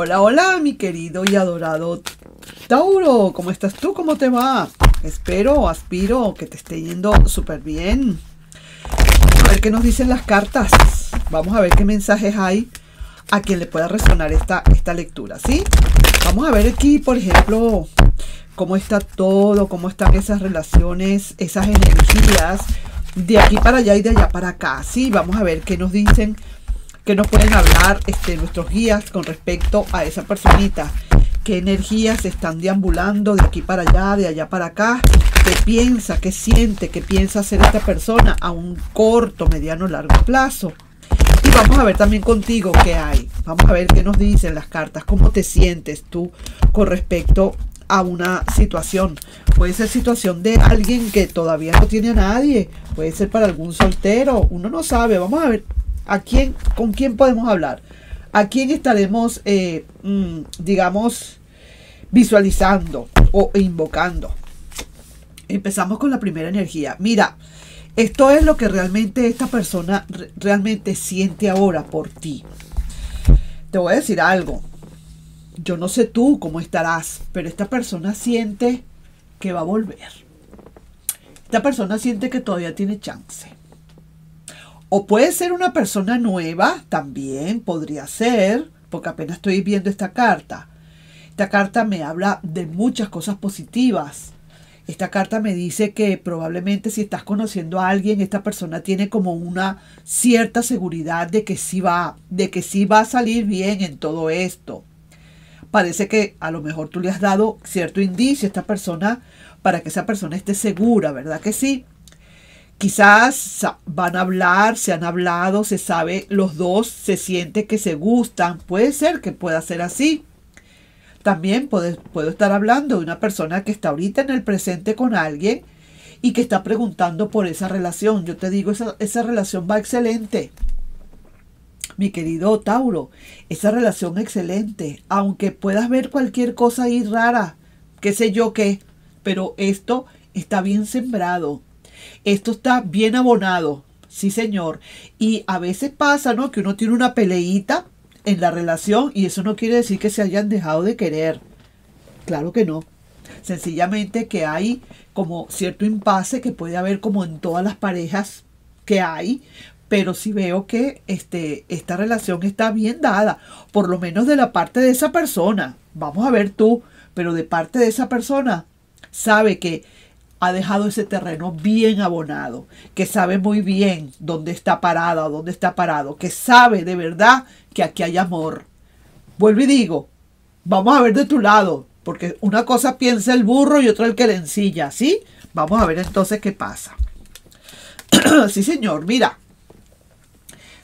Hola, hola, mi querido y adorado Tauro. ¿Cómo estás tú? ¿Cómo te va? Espero, aspiro que te esté yendo súper bien. A ver qué nos dicen las cartas. Vamos a ver qué mensajes hay a quien le pueda resonar esta, esta lectura, ¿sí? Vamos a ver aquí, por ejemplo, cómo está todo, cómo están esas relaciones, esas energías de aquí para allá y de allá para acá, ¿sí? Vamos a ver qué nos dicen que nos pueden hablar este, nuestros guías con respecto a esa personita. ¿Qué energías están deambulando de aquí para allá, de allá para acá? ¿Qué piensa, qué siente, qué piensa hacer esta persona a un corto, mediano, largo plazo? Y vamos a ver también contigo qué hay. Vamos a ver qué nos dicen las cartas, cómo te sientes tú con respecto a una situación. Puede ser situación de alguien que todavía no tiene a nadie, puede ser para algún soltero, uno no sabe. Vamos a ver ¿A quién, ¿Con quién podemos hablar? ¿A quién estaremos, eh, mm, digamos, visualizando o invocando? Empezamos con la primera energía. Mira, esto es lo que realmente esta persona realmente siente ahora por ti. Te voy a decir algo. Yo no sé tú cómo estarás, pero esta persona siente que va a volver. Esta persona siente que todavía tiene chance. O puede ser una persona nueva, también podría ser, porque apenas estoy viendo esta carta. Esta carta me habla de muchas cosas positivas. Esta carta me dice que probablemente si estás conociendo a alguien, esta persona tiene como una cierta seguridad de que sí va, de que sí va a salir bien en todo esto. Parece que a lo mejor tú le has dado cierto indicio a esta persona para que esa persona esté segura, ¿verdad que sí? Quizás van a hablar, se han hablado, se sabe, los dos se siente que se gustan. Puede ser que pueda ser así. También puedo, estar hablando de una persona que está ahorita en el presente con alguien y que está preguntando por esa relación. Yo te digo, esa, esa relación va excelente. Mi querido Tauro, esa relación excelente, aunque puedas ver cualquier cosa ahí rara, qué sé yo qué, pero esto está bien sembrado esto está bien abonado, sí señor. Y a veces pasa, ¿no? Que uno tiene una peleita en la relación y eso no quiere decir que se hayan dejado de querer. Claro que no. Sencillamente que hay como cierto impasse que puede haber como en todas las parejas que hay, pero sí veo que este, esta relación está bien dada, por lo menos de la parte de esa persona. Vamos a ver tú, pero de parte de esa persona, sabe que ha dejado ese terreno bien abonado, que sabe muy bien dónde está parada o dónde está parado, que sabe de verdad que aquí hay amor. Vuelvo y digo, vamos a ver de tu lado, porque una cosa piensa el burro y otra el que le ensilla, ¿sí? Vamos a ver entonces qué pasa. sí, señor, mira.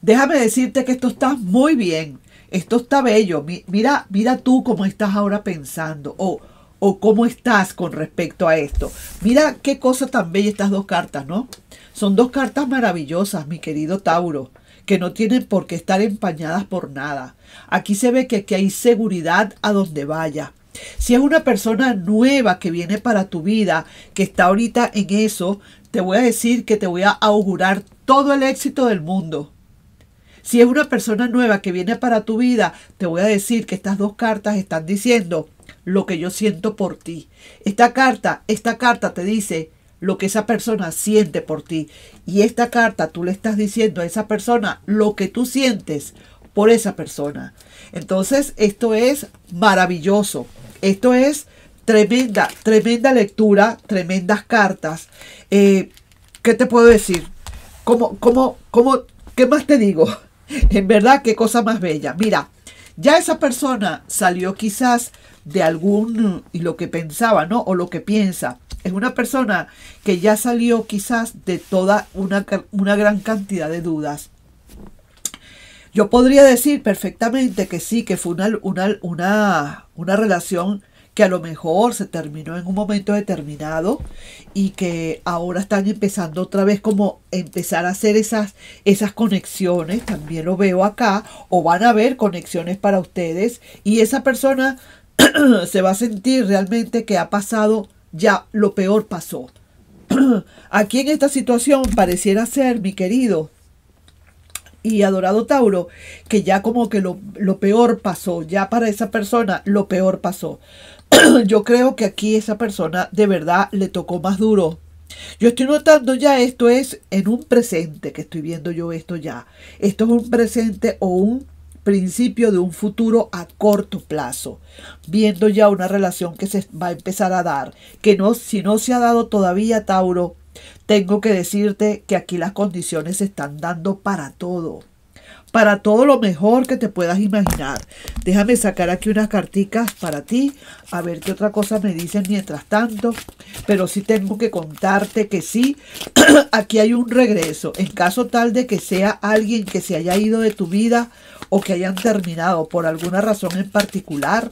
Déjame decirte que esto está muy bien. Esto está bello. Mira, mira tú cómo estás ahora pensando. O, o cómo estás con respecto a esto. Mira qué cosa tan bella estas dos cartas, ¿no? Son dos cartas maravillosas, mi querido Tauro, que no tienen por qué estar empañadas por nada. Aquí se ve que aquí hay seguridad a donde vaya. Si es una persona nueva que viene para tu vida, que está ahorita en eso, te voy a decir que te voy a augurar todo el éxito del mundo. Si es una persona nueva que viene para tu vida, te voy a decir que estas dos cartas están diciendo lo que yo siento por ti. Esta carta, esta carta te dice lo que esa persona siente por ti. Y esta carta tú le estás diciendo a esa persona lo que tú sientes por esa persona. Entonces, esto es maravilloso. Esto es tremenda, tremenda lectura, tremendas cartas. Eh, ¿Qué te puedo decir? ¿Cómo, cómo, cómo, qué más te digo? En verdad, qué cosa más bella. Mira, ya esa persona salió quizás de algún, y lo que pensaba, ¿no? O lo que piensa. Es una persona que ya salió quizás de toda una, una gran cantidad de dudas. Yo podría decir perfectamente que sí, que fue una, una, una, una relación que a lo mejor se terminó en un momento determinado y que ahora están empezando otra vez como empezar a hacer esas, esas conexiones, también lo veo acá, o van a haber conexiones para ustedes y esa persona se va a sentir realmente que ha pasado, ya lo peor pasó. Aquí en esta situación pareciera ser, mi querido Y adorado Tauro, que ya como que lo, lo peor pasó, ya para esa persona lo peor pasó. Yo creo que aquí esa persona de verdad le tocó más duro yo estoy notando ya esto es en un presente que estoy viendo yo esto ya. Esto es un presente o un principio de un futuro a corto plazo, viendo ya una relación que se va a empezar a dar, que no si no se ha dado todavía Tauro, tengo que decirte que aquí las condiciones se están dando para todo para todo lo mejor que te puedas imaginar. Déjame sacar aquí unas carticas para ti, a ver qué otra cosa me dicen mientras tanto. Pero sí tengo que contarte que sí, aquí hay un regreso. En caso tal de que sea alguien que se haya ido de tu vida o que hayan terminado por alguna razón en particular,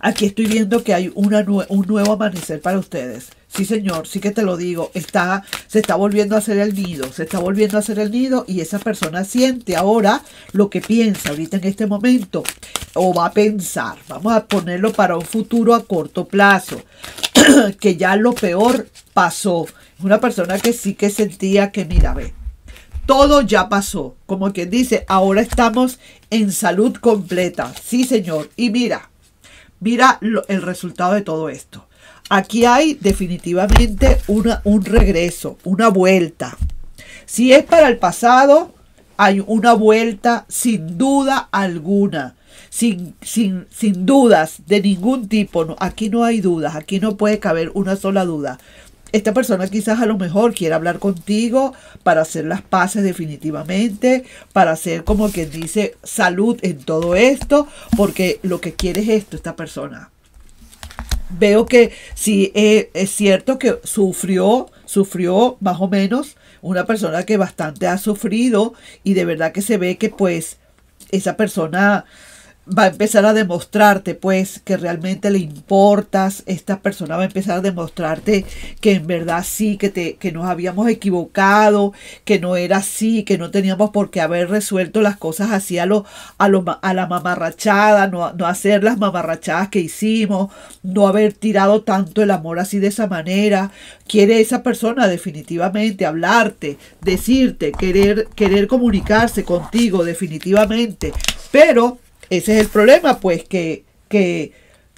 aquí estoy viendo que hay una, un nuevo amanecer para ustedes. Sí, señor, sí que te lo digo, está, se está volviendo a hacer el nido, se está volviendo a hacer el nido y esa persona siente ahora lo que piensa ahorita en este momento o va a pensar, vamos a ponerlo para un futuro a corto plazo, que ya lo peor pasó. Una persona que sí que sentía que, mira, ve, todo ya pasó, como quien dice, ahora estamos en salud completa, sí, señor, y mira, mira el resultado de todo esto Aquí hay definitivamente una, un regreso, una vuelta. Si es para el pasado, hay una vuelta sin duda alguna. Sin, sin, sin dudas de ningún tipo. No, aquí no hay dudas, aquí no puede caber una sola duda. Esta persona quizás a lo mejor quiere hablar contigo para hacer las paces definitivamente, para hacer como quien dice salud en todo esto, porque lo que quiere es esto, esta persona. Veo que sí eh, es cierto que sufrió, sufrió más o menos una persona que bastante ha sufrido y de verdad que se ve que pues esa persona va a empezar a demostrarte pues que realmente le importas, esta persona va a empezar a demostrarte que en verdad sí, que, te, que nos habíamos equivocado, que no era así, que no teníamos por qué haber resuelto las cosas así a, lo, a, lo, a la mamarrachada, no, no hacer las mamarrachadas que hicimos, no haber tirado tanto el amor así de esa manera. Quiere esa persona definitivamente hablarte, decirte, querer, querer comunicarse contigo definitivamente, pero ese es el problema, pues que, que,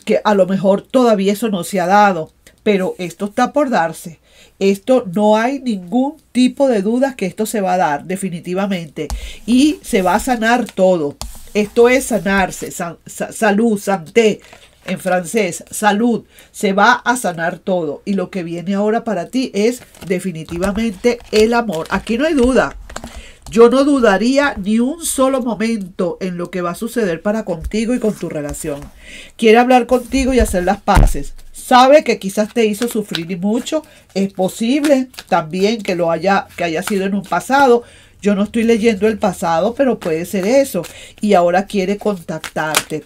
que a lo mejor todavía eso no se ha dado, pero esto está por darse. Esto no hay ningún tipo de dudas que esto se va a dar definitivamente y se va a sanar todo. Esto es sanarse, salud, santé en francés, salud, se va a sanar todo. Y lo que viene ahora para ti es definitivamente el amor. Aquí no hay duda. Yo no dudaría ni un solo momento en lo que va a suceder para contigo y con tu relación. Quiere hablar contigo y hacer las paces. Sabe que quizás te hizo sufrir mucho. Es posible también que lo haya, que haya sido en un pasado. Yo no estoy leyendo el pasado, pero puede ser eso. Y ahora quiere contactarte.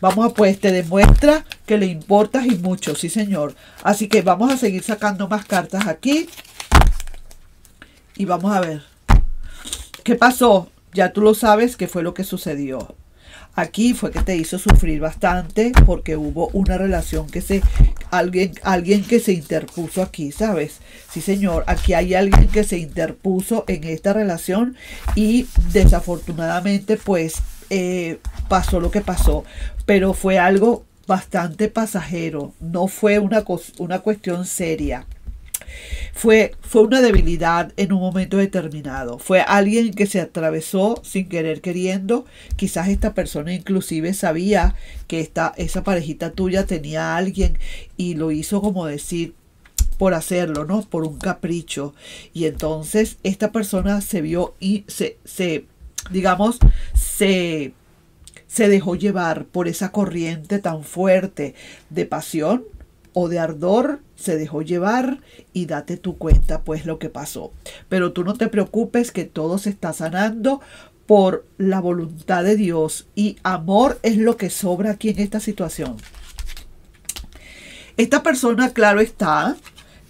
Vamos a pues, te demuestra que le importas y mucho, sí señor. Así que vamos a seguir sacando más cartas aquí. Y vamos a ver. ¿Qué pasó? Ya tú lo sabes qué fue lo que sucedió. Aquí fue que te hizo sufrir bastante porque hubo una relación que se alguien alguien que se interpuso aquí, ¿sabes? Sí, señor, aquí hay alguien que se interpuso en esta relación y desafortunadamente pues eh, pasó lo que pasó, pero fue algo bastante pasajero, no fue una, una cuestión seria. Fue, fue una debilidad en un momento determinado. Fue alguien que se atravesó sin querer queriendo. Quizás esta persona inclusive sabía que esta, esa parejita tuya tenía a alguien y lo hizo como decir por hacerlo, ¿no? Por un capricho. Y entonces esta persona se vio y se, se digamos, se se dejó llevar por esa corriente tan fuerte de pasión o de ardor se dejó llevar y date tu cuenta pues lo que pasó. Pero tú no te preocupes que todo se está sanando por la voluntad de Dios y amor es lo que sobra aquí en esta situación. Esta persona, claro está,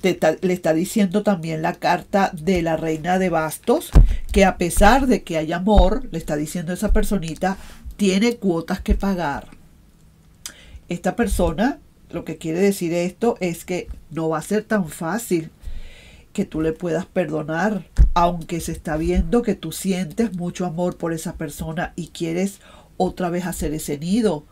le está diciendo también la carta de la reina de bastos, que a pesar de que hay amor, le está diciendo esa personita, tiene cuotas que pagar. Esta persona lo que quiere decir esto es que no va a ser tan fácil que tú le puedas perdonar aunque se está viendo que tú sientes mucho amor por esa persona y quieres otra vez hacer ese nido,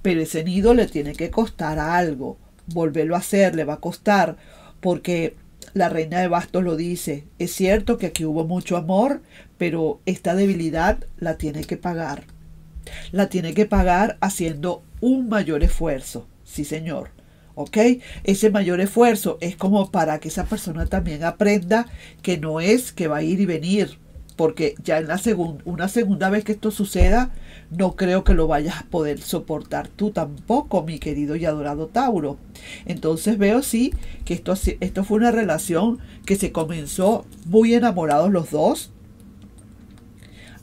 pero ese nido le tiene que costar algo, volverlo a hacer le va a costar, porque la reina de bastos lo dice, es cierto que aquí hubo mucho amor, pero esta debilidad la tiene que pagar. La tiene que pagar haciendo un mayor esfuerzo. Sí, señor. ¿Ok? Ese mayor esfuerzo es como para que esa persona también aprenda que no es que va a ir y venir, porque ya en la segunda, una segunda vez que esto suceda, no creo que lo vayas a poder soportar tú tampoco, mi querido y adorado Tauro. Entonces veo sí que esto, esto fue una relación que se comenzó muy enamorados los dos,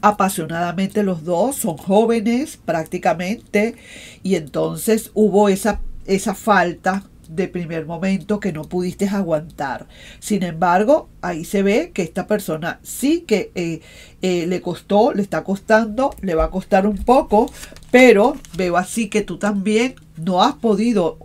apasionadamente los dos, son jóvenes prácticamente, y entonces hubo esa, esa falta de primer momento que no pudiste aguantar. Sin embargo, ahí se ve que esta persona sí que eh, eh, le costó, le está costando, le va a costar un poco, pero veo así que tú también no has podido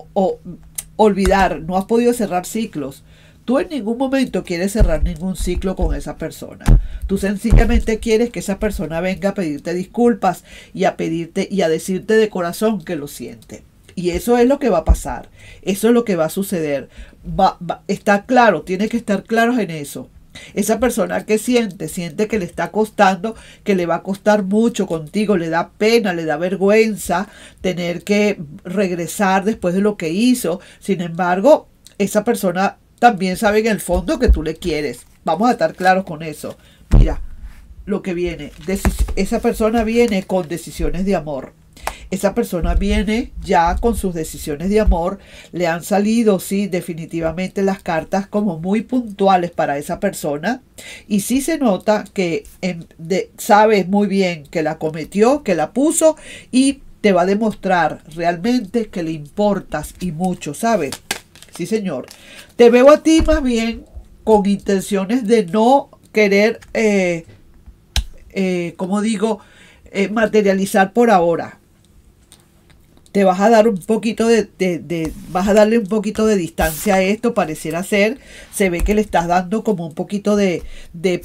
olvidar, no has podido cerrar ciclos. Tú en ningún momento quieres cerrar ningún ciclo con esa persona. Tú sencillamente quieres que esa persona venga a pedirte disculpas y a pedirte y a decirte de corazón que lo siente. Y eso es lo que va a pasar. Eso es lo que va a suceder. Va, está claro, tiene que estar claros en eso. Esa persona que siente, siente que le está costando, que le va a costar mucho contigo, le da pena, le da vergüenza tener que regresar después de lo que hizo. Sin embargo, esa persona también sabe en el fondo que tú le quieres. Vamos a estar claros con eso. Mira, lo que viene, esa persona viene con decisiones de amor esa persona viene ya con sus decisiones de amor, le han salido, sí, definitivamente las cartas como muy puntuales para esa persona y sí se nota que sabe muy bien que la cometió, que la puso y te va a demostrar realmente que le importas y mucho, ¿sabes? Sí, señor. Te veo a ti más bien con intenciones de no querer, eh, eh, como digo, eh, materializar por ahora. Te vas a dar un poquito de, de, vas a darle un poquito de distancia a esto, pareciera ser, se ve que le estás dando como un poquito de, de,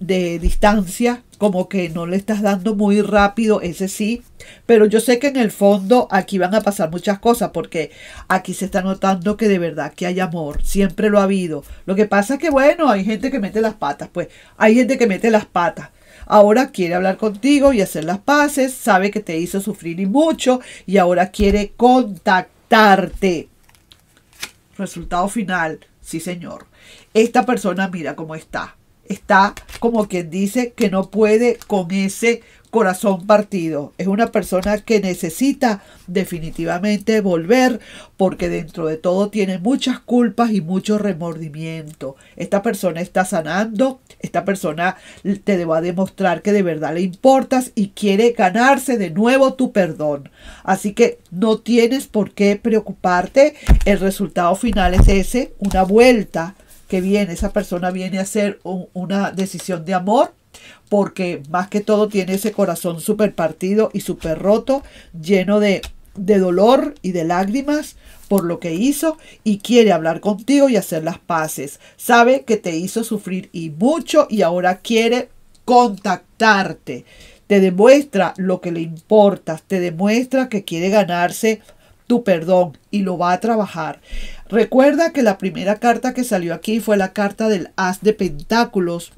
de distancia, como que no le estás dando muy rápido, ese sí, pero yo sé que en el fondo aquí van a pasar muchas cosas, porque aquí se está notando que de verdad que hay amor, siempre lo ha habido. Lo que pasa es que, bueno, hay gente que mete las patas, pues hay gente que mete las patas Ahora quiere hablar contigo y hacer las paces, sabe que te hizo sufrir y mucho y ahora quiere contactarte. Resultado final, sí señor. Esta persona mira cómo está. Está como quien dice que no puede con ese corazón partido. Es una persona que necesita definitivamente volver porque dentro de todo tiene muchas culpas y mucho remordimiento. Esta persona está sanando, esta persona te va a demostrar que de verdad le importas y quiere ganarse de nuevo tu perdón. Así que no tienes por qué preocuparte. El resultado final es ese, una vuelta que viene, esa persona viene a hacer una decisión de amor porque más que todo tiene ese corazón súper partido y súper roto, lleno de, de dolor y de lágrimas por lo que hizo y quiere hablar contigo y hacer las paces. Sabe que te hizo sufrir y mucho y ahora quiere contactarte. Te demuestra lo que le importa, te demuestra que quiere ganarse tu perdón y lo va a trabajar. Recuerda que la primera carta que salió aquí fue la carta del As de Pentáculos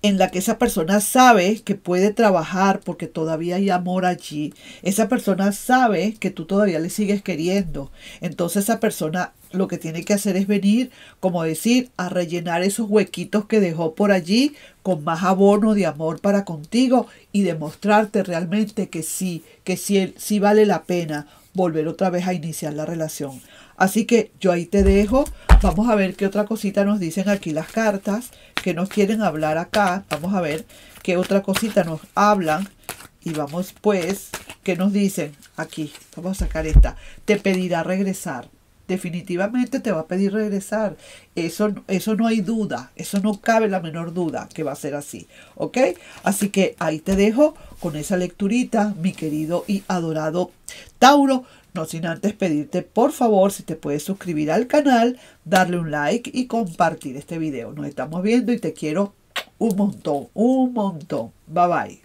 en la que esa persona sabe que puede trabajar porque todavía hay amor allí. Esa persona sabe que tú todavía le sigues queriendo. Entonces esa persona lo que tiene que hacer es venir, como decir, a rellenar esos huequitos que dejó por allí con más abono de amor para contigo y demostrarte realmente que sí, que sí, sí vale la pena volver otra vez a iniciar la relación. Así que yo ahí te dejo. Vamos a ver qué otra cosita nos dicen aquí las cartas que nos quieren hablar acá. Vamos a ver qué otra cosita nos hablan. Y vamos pues, ¿qué nos dicen aquí? Vamos a sacar esta. Te pedirá regresar. Definitivamente te va a pedir regresar. Eso, eso no hay duda. Eso no cabe la menor duda que va a ser así. ¿Ok? Así que ahí te dejo con esa lecturita, mi querido y adorado Tauro. No sin antes pedirte, por favor, si te puedes suscribir al canal, darle un like y compartir este video. Nos estamos viendo y te quiero un montón, un montón. Bye bye.